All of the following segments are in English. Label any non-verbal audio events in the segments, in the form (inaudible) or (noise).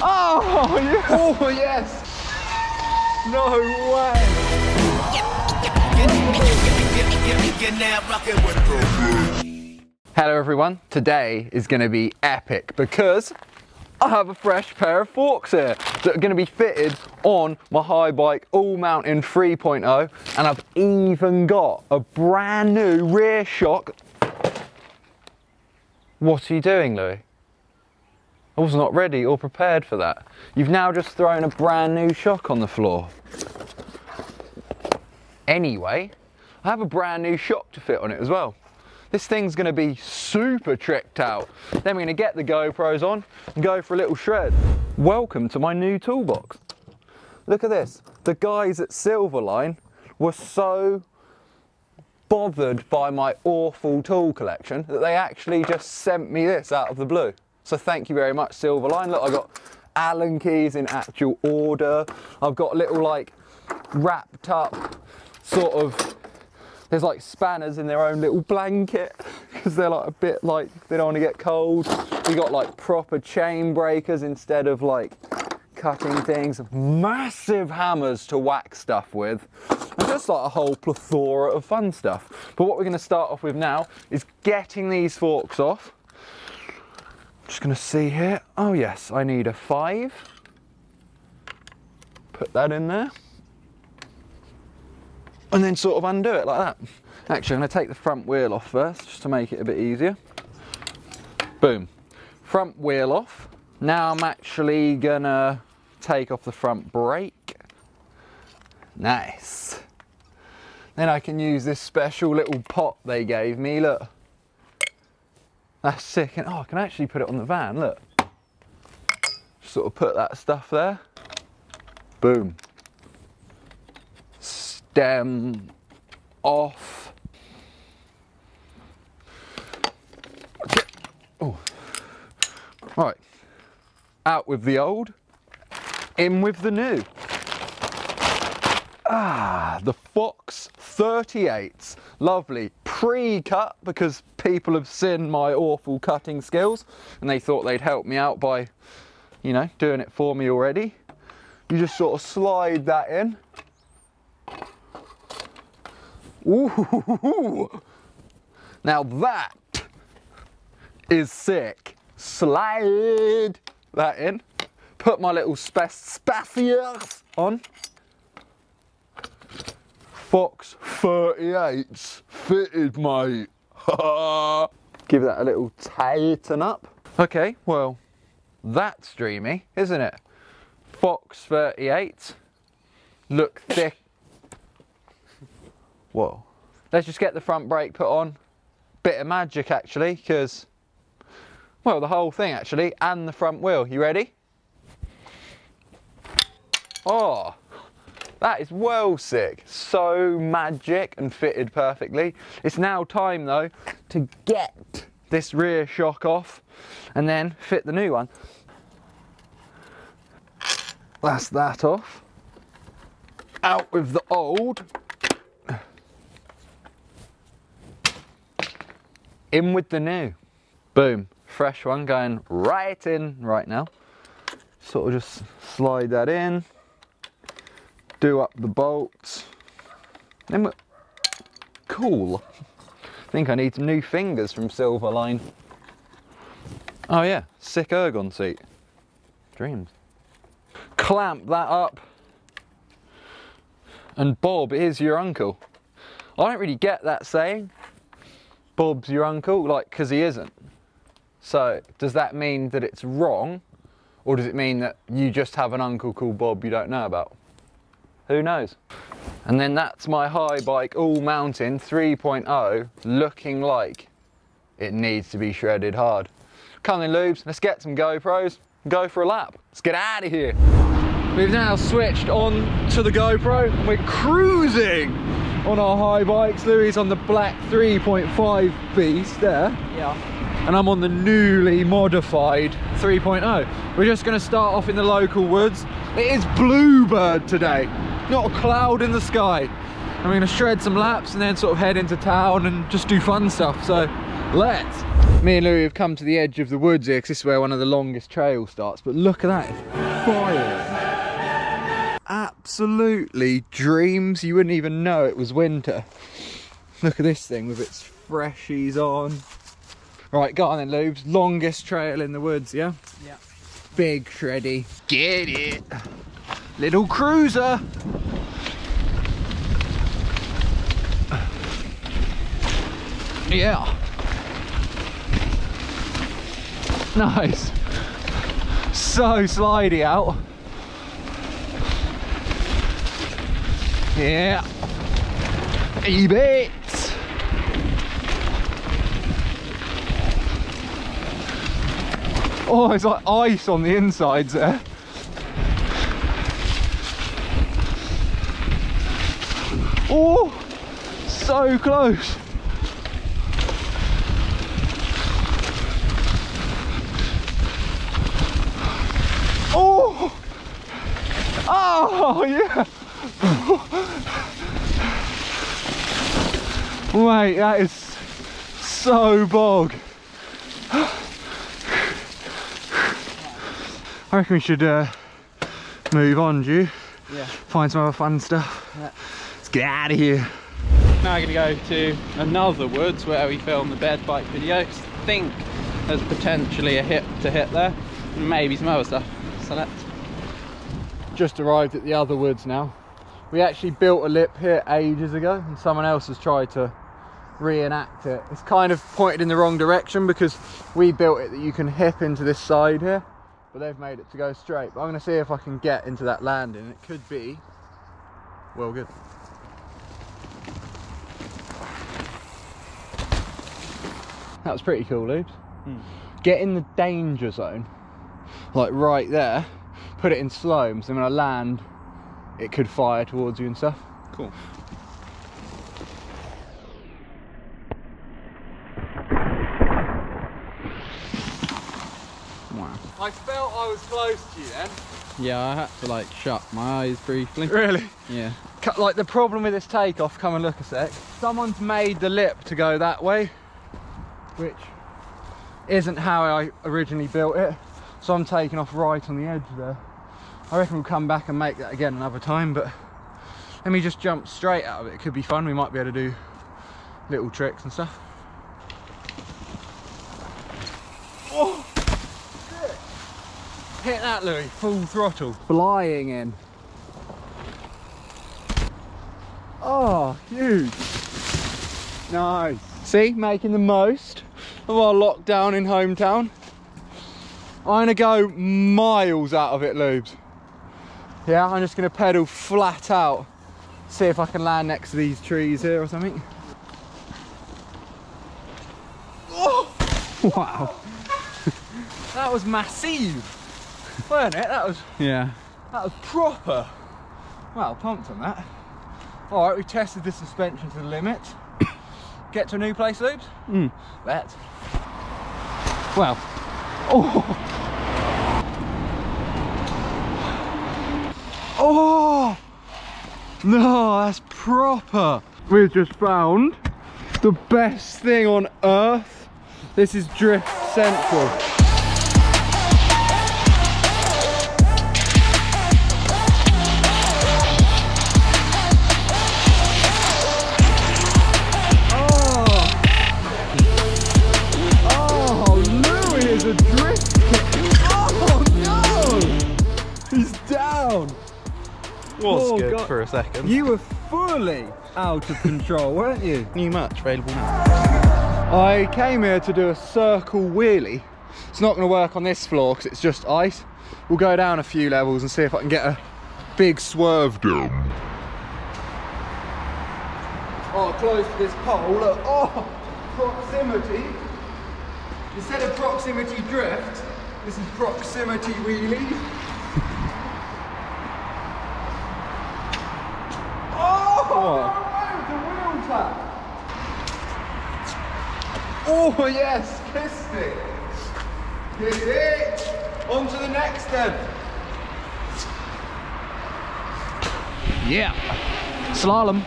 Oh, yeah. (laughs) Oh, yes. no way. Hello everyone, today is going to be epic because I have a fresh pair of forks here that are going to be fitted on my Haibike All Mountain 3.0 and I've even got a brand new rear shock. What are you doing Lewi? I was not ready or prepared for that. You've now just thrown a brand new shock on the floor. Anyway, I have a brand new shock to fit on it as well. This thing's gonna be super tricked out. Then we're gonna get the GoPros on and go for a little shred. Welcome to my new toolbox. Look at this. The guys at Silverline were so bothered by my awful tool collection that they actually just sent me this out of the blue. So thank you very much, Silverline. Look, I've got Allen keys in actual order. I've got little like wrapped up sort of there's like spanners in their own little blanket because they're like a bit like they don't want to get cold. We got like proper chain breakers instead of like cutting things. Massive hammers to whack stuff with. And just like a whole plethora of fun stuff. But what we're going to start off with now is getting these forks off. Just to see here. Oh yes, I need a five. Put that in there and then sort of undo it like that. Actually, I'm to take the front wheel off first, just to make it a bit easier. Boom. Front wheel off. Now I'm actually to take off the front brake. Nice. Then I can use this special little pot they gave me, look. That's sick. And oh, I can actually put it on the van, look. sort of put that stuff there. Boom stem off. Okay. Oh. Right. Out with the old, in with the new. Ah, the Fox 38s. Lovely. Pre-cut because people have seen my awful cutting skills and they thought they'd help me out by, you know, doing it for me already. You just sort of slide that in Ooh, now that is sick. Slide that in. Put my little spacers on. Fox 38s fitted, mate. (laughs) Give that a little tighten up. Okay, well, that's dreamy, isn't it? Fox 38. Look thick Whoa. Let's just get the front brake put on. Bit of magic actually, because, well, the whole thing actually, and the front wheel. You ready? Oh, that is well sick. So magic and fitted perfectly. It's now time though to get this rear shock off and then fit the new one. That's that off. Out with the old. in with the new. Boom, fresh one going right in right now. Sort of just slide that in, do up the bolts. Then we're cool. I think I need some new fingers from Silverline. Oh yeah, sick ergon seat. Dreams. Clamp that up. And Bob is your uncle. I don't really get that saying. Bob's your uncle, like, because he isn't. So does that mean that it's wrong? Or does it mean that you just have an uncle called Bob you don't know about? Who knows? And then that's my Haibike all mountain 3.0 looking like it needs to be shredded hard. Come in lubes, let's get some GoPros, go for a lap. Let's get out of here. We've now switched on to the GoPro and we're cruising on our Haibikes. Lewi on the black 3.5 beast there. Yeah. And I'm on the newly modified 3.0. We're just gonna start off in the local woods. It is bluebird today, not a cloud in the sky. I'm gonna shred some laps and then sort of head into town and just do fun stuff. So Let's. Me and Lewi have come to the edge of the woods here because this is where one of the longest trails starts. But look at that, fire. Absolutely dreams. You wouldn't even know it was winter. Look at this thing with its freshies on. Right, go on then, Lubes. Longest trail in the woods, yeah? Yeah. Big shreddy. Get it. Little cruiser. Yeah. Nice. So slidey out. Yeah. E-bits. Oh, it's like ice on the insides there. Oh, so close. Oh, oh yeah. Wait, that is so bog. I reckon we should uh, move on, do you? Yeah. Find some other fun stuff. Yeah. Let's get out of here. Now I'm going to go to another woods where we filmed the bed bike video. 'cause I think there's potentially a hip to hit there. Maybe some other stuff. So let's. Just arrived at the other woods now. We actually built a lip here ages ago and someone else has tried to reenact it. It's kind of pointed in the wrong direction because we built it that you can hip into this side here, but they've made it to go straight. But I'm gonna see if I can get into that landing. It could be, well good. That was pretty cool, Lubes. Hmm. Get in the danger zone, like right there, put it in slow, so when I land, it could fire towards you and stuff. Cool. Wow. I felt I was close to you then. Yeah, I had to like shut my eyes briefly. Really? Yeah. Like the problem with this takeoff, come and look a sec. Someone's made the lip to go that way, which isn't how I originally built it. So I'm taking off right on the edge there. I reckon we'll come back and make that again another time, but let me just jump straight out of it. It could be fun. We might be able to do little tricks and stuff. Oh. Hit that, Lewi. Full throttle. Flying in. Oh, huge. Nice. See, making the most of our lockdown in hometown. I'm gonna go miles out of it, Lubes. Yeah, I'm just gonna pedal flat out. See if I can land next to these trees here or something. Oh, wow. (laughs) that was massive, weren't it? That was Yeah. that was proper. Well, pumped on that. All right, we tested the suspension to the limit. Get to a new place, Loops? Mm. Let's. Well. Oh. Oh. No, that's proper. We've just found the best thing on earth. This is Drift Central. Was Oh, good God. for a second. You were fully out of control, weren't you? (laughs) New match available now. I came here to do a circle wheelie. It's not going to work on this floor because it's just ice. We'll go down a few levels and see if I can get a big swerve down. Oh, close to this pole. Look. Oh, proximity. Instead of proximity drift, this is proximity wheelie. oh, the wheel tap. Oh yes, kissed it. Kiss it. On to the next then. Yeah. Slalom.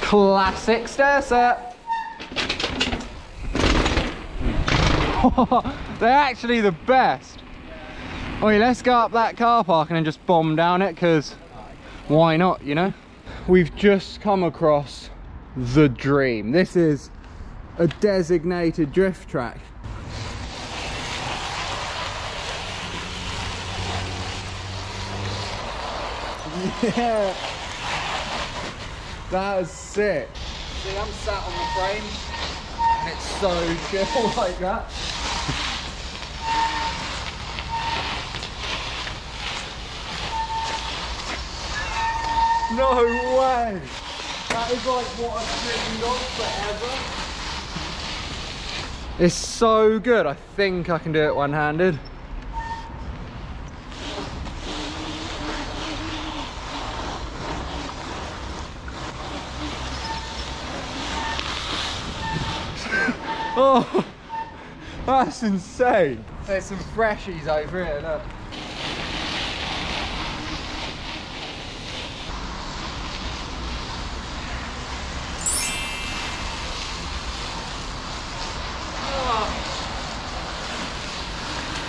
Classic stair set. (laughs) They're actually the best. Oh, yeah, let's go up that car park and then just bomb down it, because why not, you know? We've just come across the dream. This is a designated drift track. Yeah. That is sick. See, I'm sat on the frame and it's so (laughs) chill like that. No way! That is like what I've dreamed of forever. It's so good. I think I can do it one-handed. (laughs) Oh, that's insane. There's some freshies over here, look.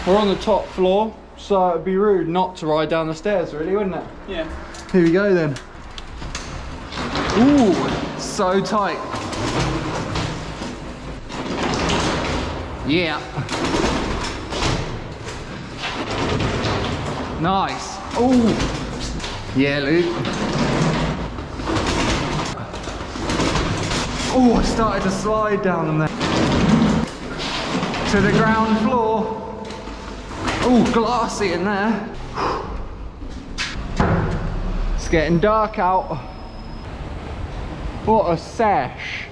We're on the top floor, so it'd be rude not to ride down the stairs, really, wouldn't it? Yeah. Here we go then. Ooh, so tight. Yeah. Nice. Ooh. Yeah, Luke. Oh, I started to slide down them there. To the ground floor. Oh, glassy in there. It's getting dark out. What a sesh.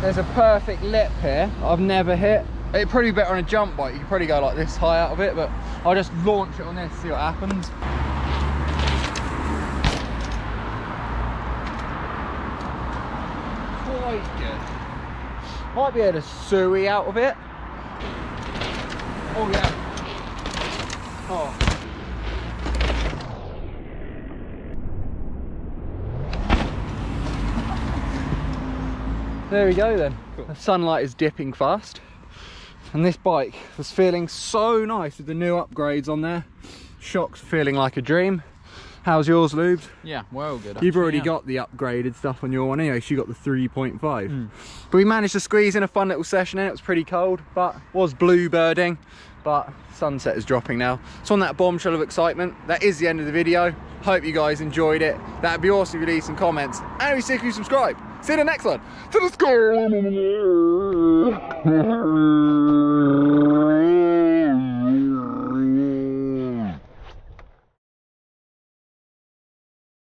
There's a perfect lip here I've never hit. It'd probably be better on a jump bike. You could probably go like this high out of it, but I'll just launch it on this, see what happens. Quite good. Might be able to suey out of it. Oh yeah. Oh. There we go then. Cool. The sunlight is dipping fast. And this bike was feeling so nice with the new upgrades on there. Shocks feeling like a dream. How's yours, Lubes? Yeah, well good. You've already yeah. got the upgraded stuff on your one anyway, so you got the 3.5. Hmm. But we managed to squeeze in a fun little session in. It was pretty cold, but was bluebirding. But sunset is dropping now. So on that bombshell of excitement, that is the end of the video. Hope you guys enjoyed it. That'd be awesome if you leave some comments. And we see if you subscribe. See you in the next one. To the score.